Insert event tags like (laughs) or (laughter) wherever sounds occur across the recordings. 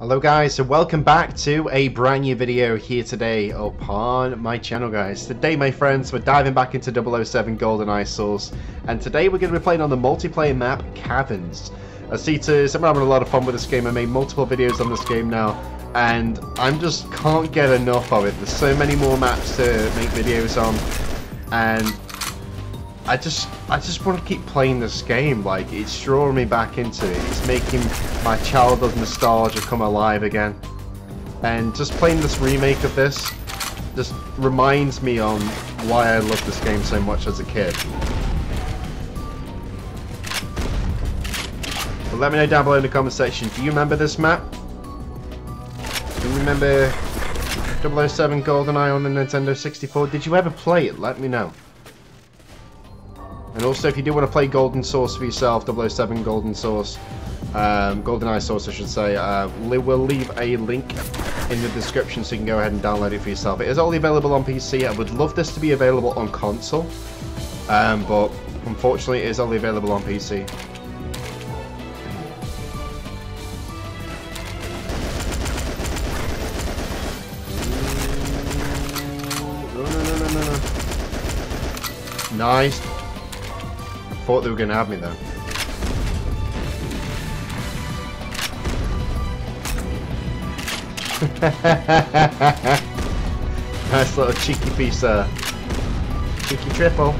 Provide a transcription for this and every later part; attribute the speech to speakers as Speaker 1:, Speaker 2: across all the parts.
Speaker 1: Hello guys, so welcome back to a brand new video here today upon my channel guys. Today my friends, we're diving back into 007 Golden GoldenEye Source and today we're going to be playing on the multiplayer map Caverns. I see Acetas, I'm having a lot of fun with this game, I made multiple videos on this game now and I'm just can't get enough of it. There's so many more maps to make videos on and I just I just want to keep playing this game. Like it's drawing me back into it. It's making my childhood nostalgia come alive again. And just playing this remake of this just reminds me on why I loved this game so much as a kid. But let me know down below in the comment section. Do you remember this map? Do you remember 007 GoldenEye on the Nintendo 64? Did you ever play it? Let me know. And also, if you do want to play Golden Source for yourself, 007 Golden Source, um, GoldenEye Source, I should say, uh, we'll leave a link in the description so you can go ahead and download it for yourself. It is only available on PC. I would love this to be available on console, um, but unfortunately, it is only available on PC. Nice thought they were going to have me though. (laughs) nice little cheeky piece of cheeky triple.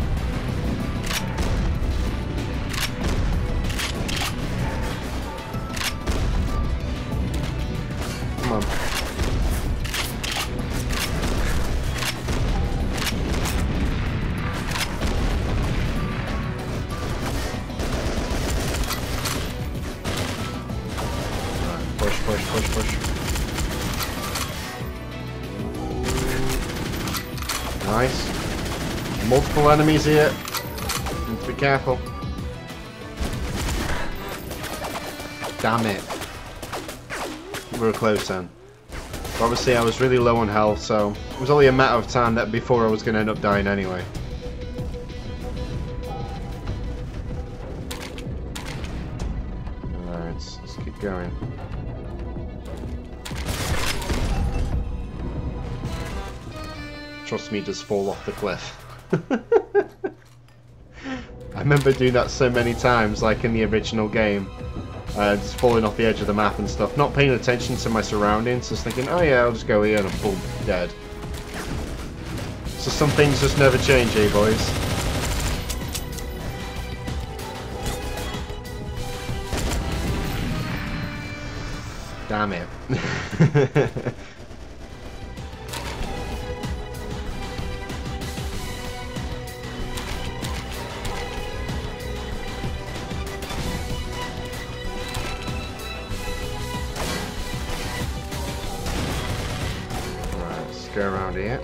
Speaker 1: Come on. Push, push. Nice. Multiple enemies here. Need to be careful. Damn it. We were close then. Obviously I was really low on health, so it was only a matter of time that before I was going to end up dying anyway. Alright, let's keep going. Trust me, just fall off the cliff. (laughs) I remember doing that so many times, like in the original game. Uh, just falling off the edge of the map and stuff. Not paying attention to my surroundings, just thinking, oh yeah, I'll just go here and boom, dead. So some things just never change, eh boys? Damn it. (laughs) go around here.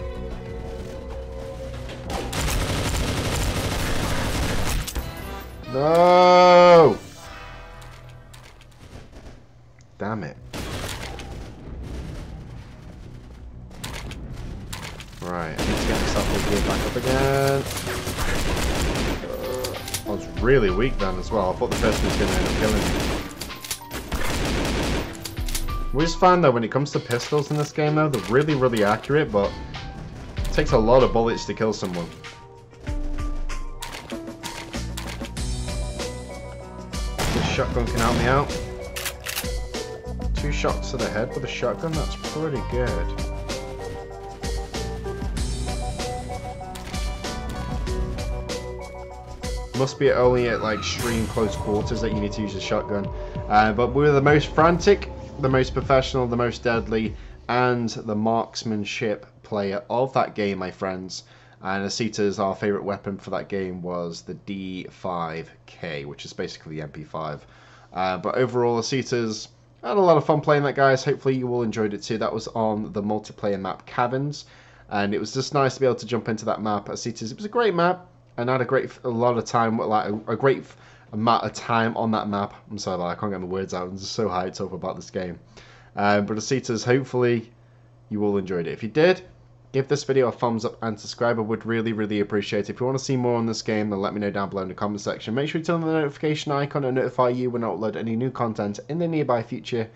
Speaker 1: No! Damn it. Right, I need to get myself all geared back up again. Uh, I was really weak then as well. I thought the person was going to end up killing me. We just find that when it comes to pistols in this game though, they're really, really accurate, but it takes a lot of bullets to kill someone. This shotgun can help me out. Two shots to the head with a shotgun, that's pretty good. Must be only at like extreme close quarters that you need to use a shotgun. Uh, but we're the most frantic the most professional, the most deadly, and the marksmanship player of that game, my friends. And Asita's, our favourite weapon for that game was the D5K, which is basically the MP5. Uh, but overall, Asita's had a lot of fun playing that, guys. Hopefully you all enjoyed it too. That was on the multiplayer map Caverns. And it was just nice to be able to jump into that map. Asita's, it was a great map. And I had a great, a lot of time, like a, a great amount of time on that map. I'm sorry, I can't get my words out. I'm just so hyped up about this game. Um, but Asitas, hopefully you all enjoyed it. If you did, give this video a thumbs up and subscribe. I would really, really appreciate it. If you want to see more on this game, then let me know down below in the comment section. Make sure you turn on the notification icon to notify you when I upload any new content in the nearby future.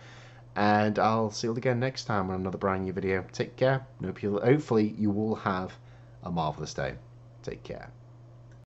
Speaker 1: And I'll see you all again next time on another brand new video. Take care. Hopefully you will have a marvelous day. Take care.